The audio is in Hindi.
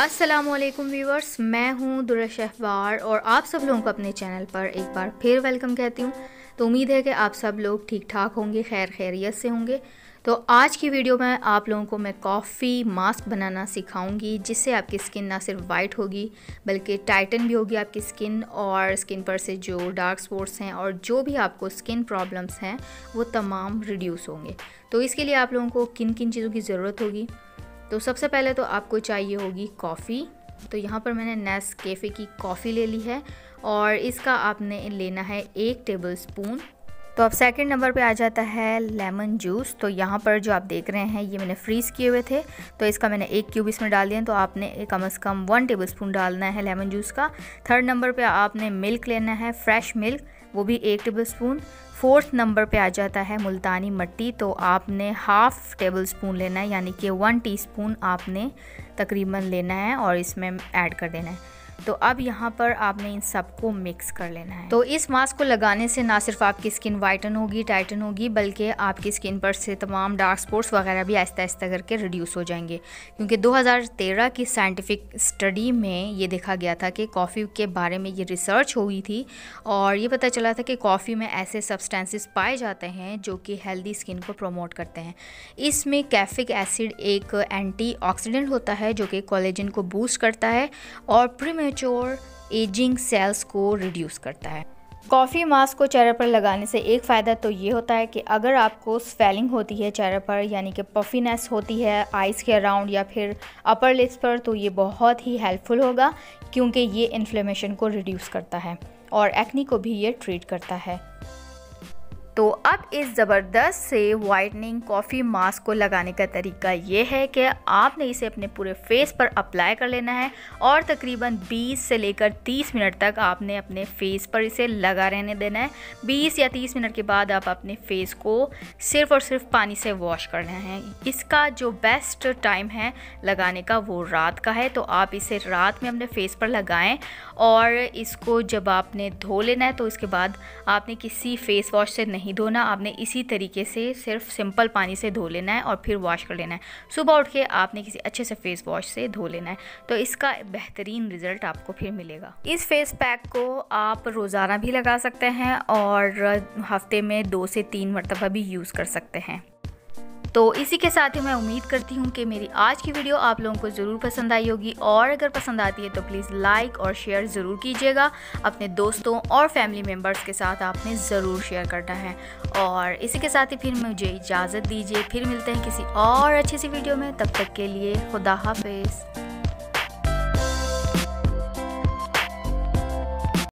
असलम व्यूवर्स मैं हूँ दुरश अखबार और आप सब लोगों को अपने चैनल पर एक बार फिर वेलकम कहती हूँ। तो उम्मीद है कि आप सब लोग ठीक ठाक होंगे खैर खैरियत से होंगे। तो आज की वीडियो में आप लोगों को मैं कॉफ़ी मास्क बनाना सिखाऊँगी, जिससे आपकी स्किन ना सिर्फ़ वाइट होगी, बल्कि टाइटन भी होगी आपकी स्किन और स्किन पर से जो डार्क स्पॉट्स हैं और जो भी आपको स्किन प्रॉब्लम्स हैं, वो तमाम रिड्यूस होंगे। तो इसके लिए आप लोगों को किन किन चीज़ों की ज़रूरत होगी? तो सबसे पहले तो आपको चाहिए होगी कॉफ़ी। तो यहाँ पर मैंने नेस कैफ़े की कॉफ़ी ले ली है और इसका आपने लेना है एक टेबल स्पून तो अब सेकंड नंबर पे आ जाता है लेमन जूस तो यहाँ पर जो आप देख रहे हैं, ये मैंने फ्रीज़ किए हुए थे। तो इसका मैंने एक क्यूब इसमें डाल दिया तो आपने कम अज़ कम वन टेबल स्पून डालना है लेमन जूस का। थर्ड नंबर पे आपने मिल्क लेना है फ्रेश मिल्क वो भी एक टेबल स्पून फोर्थ नंबर पे आ जाता है मुल्तानी मट्टी तो आपने हाफ़ टेबल स्पून लेना है, यानी कि वन टीस्पून आपने तकरीबन लेना है और इसमें ऐड कर देना है. तो अब यहाँ पर आपने इन सबको मिक्स कर लेना है। तो इस मास्क को लगाने से ना सिर्फ़ आपकी स्किन वाइटन होगी टाइटन होगी, बल्कि आपकी स्किन पर से तमाम डार्क स्पॉट्स वगैरह भी आहिस्ता आहिस्ता करके रिड्यूस हो जाएँगे। क्योंकि 2013 की साइंटिफिक स्टडी में ये देखा गया था कि कॉफ़ी के बारे में ये रिसर्च हुई थी और ये पता चला था कि कॉफ़ी में ऐसे सब्सटेंसेस पाए जाते हैं जो कि हेल्दी स्किन को प्रमोट करते हैं। इसमें कैफिक एसिड एक एंटी होता है जो कि कॉलेजन को बूस्ट करता है और प्रीमे प्रीमेच्योर एजिंग सेल्स को रिड्यूस करता है। कॉफ़ी मास्क को चेहरे पर लगाने से एक फ़ायदा तो ये होता है कि अगर आपको स्वेलिंग होती है चेहरे पर, यानी कि पफीनेस होती है आइस के अराउंड या फिर अपर लिप्स पर तो ये बहुत ही हेल्पफुल होगा क्योंकि ये इन्फ्लेमेशन को रिड्यूस करता है और एक्नी को भी ये ट्रीट करता है। तो अब इस ज़बरदस्त से वाइटनिंग कॉफ़ी मास्क को लगाने का तरीका ये है कि आपने इसे अपने पूरे फेस पर अप्लाई कर लेना है और तकरीबन 20 से लेकर 30 मिनट तक आपने अपने फेस पर इसे लगा रहने देना है। 20 या 30 मिनट के बाद आप अपने फेस को सिर्फ़ और सिर्फ़ पानी से वॉश करना है। इसका जो बेस्ट टाइम है लगाने का वो रात का है तो आप इसे रात में अपने फेस पर लगाएँ और इसको जब आपने धो लेना है तो इसके बाद आपने किसी फेस वॉश से नहीं नहीं, धोना आपने इसी तरीके से सिर्फ़ सिंपल पानी से धो लेना है और फिर वॉश कर लेना है। सुबह उठ के आपने किसी अच्छे से फेस वॉश से धो लेना है तो इसका बेहतरीन रिज़ल्ट आपको फिर मिलेगा। इस फेस पैक को आप रोज़ाना भी लगा सकते हैं और हफ़्ते में दो से तीन मरतबा भी यूज़ कर सकते हैं। तो इसी के साथ ही मैं उम्मीद करती हूँ कि मेरी आज की वीडियो आप लोगों को ज़रूर पसंद आई होगी। और अगर पसंद आती है तो प्लीज़ लाइक और शेयर ज़रूर कीजिएगा। अपने दोस्तों और फैमिली मेंबर्स के साथ आपने ज़रूर शेयर करना है। और इसी के साथ ही फिर मुझे इजाज़त दीजिए। फिर मिलते हैं किसी और अच्छी सी वीडियो में। तब तक के लिए खुदा हाफिज़।